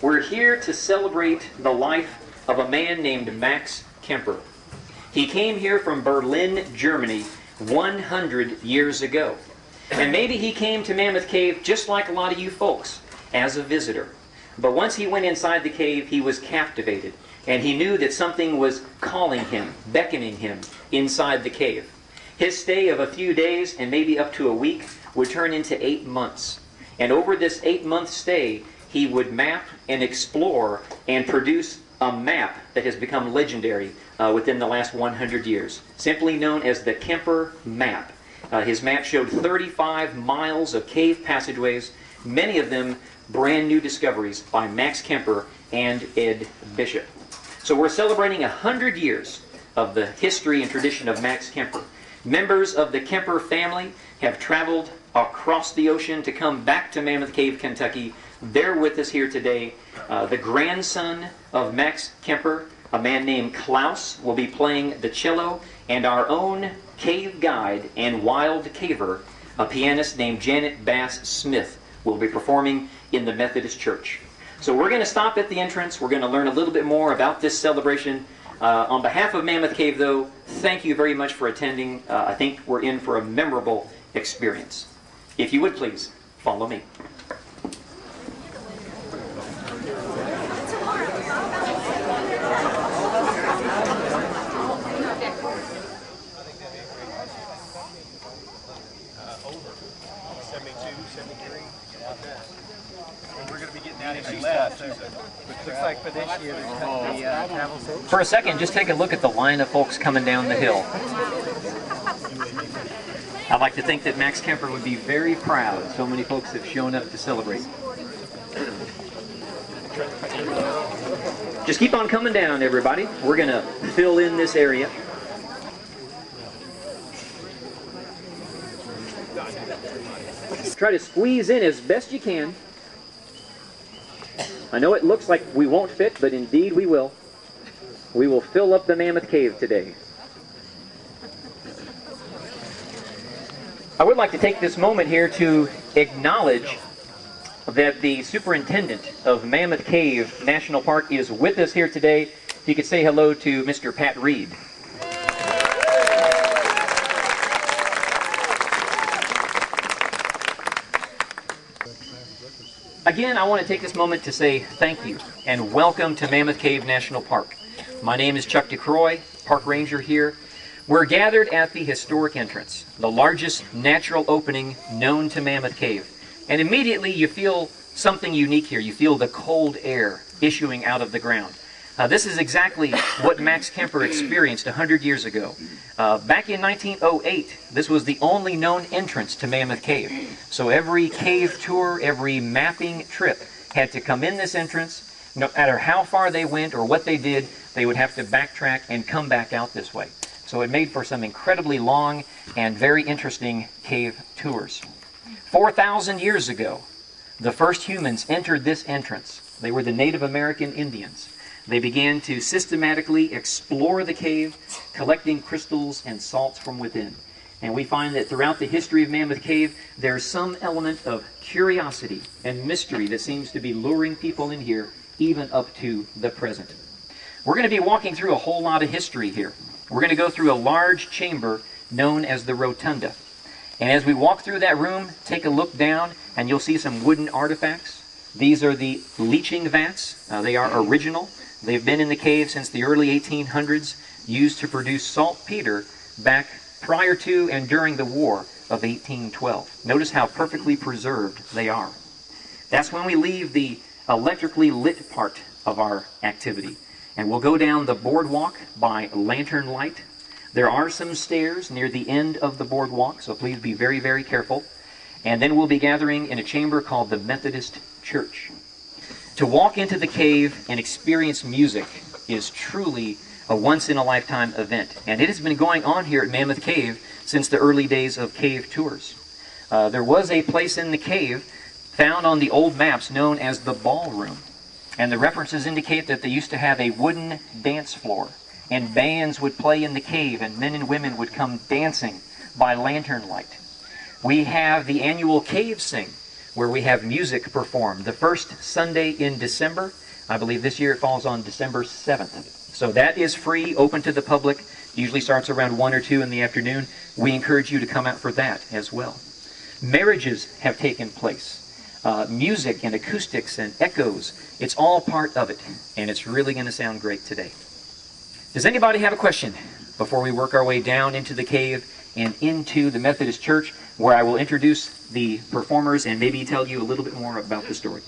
We're here to celebrate the life of a man named Max Kaemper. He came here from Berlin, Germany, 100 years ago. And maybe he came to Mammoth Cave just like a lot of you folks, as a visitor. But once he went inside the cave, he was captivated. And he knew that something was calling him, beckoning him inside the cave. His stay of a few days and maybe up to a week would turn into eight months. And over this eight month stay, he would map and explore and produce a map that has become legendary uh, within the last 100 years, simply known as the Kaemper Map. Uh, his map showed 35 miles of cave passageways, many of them brand new discoveries by Max Kaemper and Ed Bishop. So we're celebrating 100 years of the history and tradition of Max Kaemper. Members of the Kaemper family have traveled across the ocean to come back to Mammoth Cave, Kentucky. They're with us here today. Uh, the grandson of Max Kaemper, a man named Klaus, will be playing the cello, and our own cave guide and wild caver, a pianist named Janet Bass Smith, will be performing in the Methodist Church. So we're going to stop at the entrance. We're going to learn a little bit more about this celebration. Uh, on behalf of Mammoth Cave, though, thank you very much for attending. Uh, I think we're in for a memorable experience. If you would please, follow me. Looks like for this year, cut the uh. For a second, just take a look at the line of folks coming down the hill. I'd like to think that Max Kaemper would be very proud. So many folks have shown up to celebrate. Just keep on coming down, everybody. We're going to fill in this area. Try to squeeze in as best you can. I know it looks like we won't fit, but indeed we will. We will fill up the Mammoth Cave today. I would like to take this moment here to acknowledge that the superintendent of Mammoth Cave National Park is with us here today. If you could say hello to Mr. Pat Reed. Again, I want to take this moment to say thank you and welcome to Mammoth Cave National Park. My name is Chuck DeCroix, park ranger here. We're gathered at the historic entrance, the largest natural opening known to Mammoth Cave. And immediately you feel something unique here. You feel the cold air issuing out of the ground. Uh, this is exactly what Max Kaemper experienced 100 years ago. Uh, back in 1908, this was the only known entrance to Mammoth Cave. So every cave tour, every mapping trip had to come in this entrance. No matter how far they went or what they did, they would have to backtrack and come back out this way. So it made for some incredibly long and very interesting cave tours. 4,000 years ago, the first humans entered this entrance. They were the Native American Indians. They began to systematically explore the cave, collecting crystals and salts from within. And we find that throughout the history of Mammoth Cave, there's some element of curiosity and mystery that seems to be luring people in here, even up to the present. We're going to be walking through a whole lot of history here. We're going to go through a large chamber known as the Rotunda. And as we walk through that room, take a look down, and you'll see some wooden artifacts. These are the leaching vats. Uh, they are original. They've been in the cave since the early 1800s, used to produce saltpeter back prior to and during the War of 1812. Notice how perfectly preserved they are. That's when we leave the electrically lit part of our activity. And we'll go down the boardwalk by lantern light. There are some stairs near the end of the boardwalk, so please be very, very careful. And then we'll be gathering in a chamber called the Methodist Church. To walk into the cave and experience music is truly a once in a lifetime event. And it has been going on here at Mammoth Cave since the early days of cave tours. Uh, there was a place in the cave found on the old maps known as the ballroom. And the references indicate that they used to have a wooden dance floor. And bands would play in the cave, and men and women would come dancing by lantern light. We have the annual cave sing, where we have music performed the first Sunday in December. I believe this year it falls on December 7th. So that is free, open to the public. Usually starts around 1 or 2 in the afternoon. We encourage you to come out for that as well. Marriages have taken place. Uh, music and acoustics and echoes, it's all part of it. And it's really going to sound great today. Does anybody have a question before we work our way down into the cave and into the Methodist Church, where I will introduce the performers and maybe tell you a little bit more about the story?